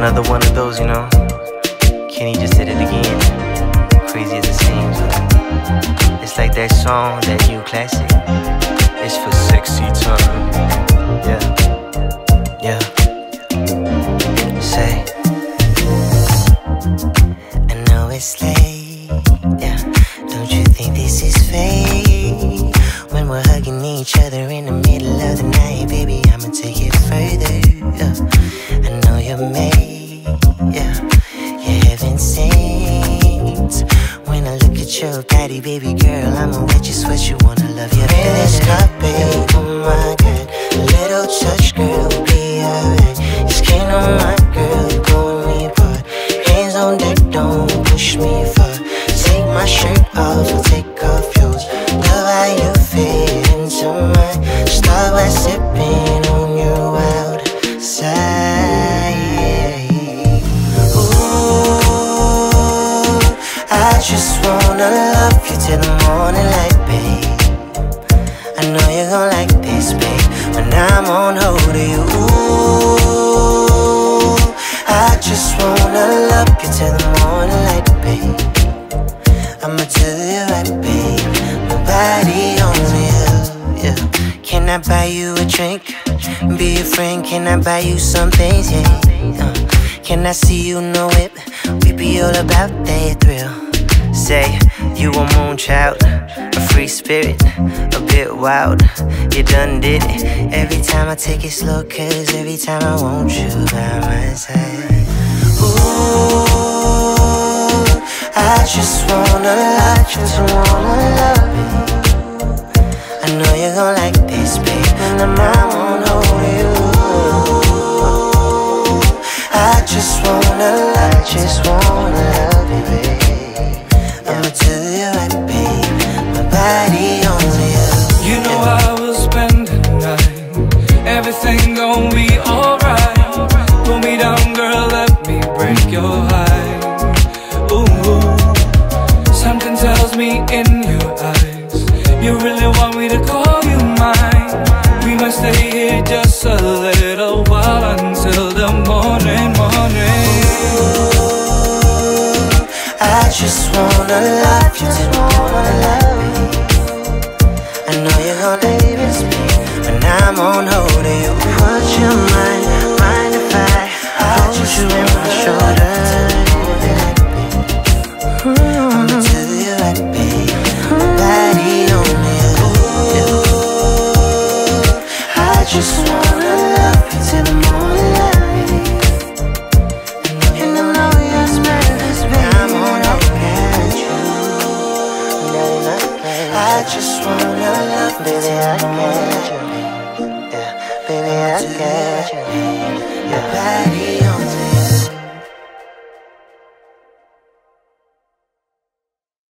Another one of those, you know. Kenny just did it again. Crazy as it seems. It's like that song, that new classic. It's for sexy time. Yeah. Yeah. Say. I know it's late. Yeah. Don't you think this is fate? When we're hugging each other in the middle of the night, baby, I'ma take it further. Yeah. I know you're made. Yeah. You're heaven sent. When I look at your body, baby girl, I'ma wet your sweat. You wanna love your best cup, babe. Oh my god. A little touch, girl, be alright. Your skin on my girl, pulling me apart. Hands on deck, don't push me far. Take my shirt off, take off yours. Love how you fit into mine. Start by sipping on your wild side. Just wanna love you till the morning light, babe. I know you're gonna like this, babe. When I'm on hold of you, I just wanna love you till the morning light, babe. I'ma do you right, babe. My body on you, yeah. Can I buy you a drink? Be a friend, can I buy you some things, yeah? Uh, can I see you know it? We be all about that thrill. Say, you a moon child, a free spirit, a bit wild. You done did it. Every time I take it slow, cause every time I want you by my side. Ooh, I just wanna love just wanna love you. I know you're gonna like this, babe. And out on hold you. I just wanna love, just wanna break your heart. Ooh, something tells me in your eyes. You really want me to call you mine. We must stay here just a little while until the morning, morning. I just wanna love you, just wanna love you. I know you're gonna leave me when I'm on hold I just wanna love you till the morning light. And I know you're smartest, baby. I'm on a you. I just wanna love you, baby. I got you. Yeah, baby, I got you. Body on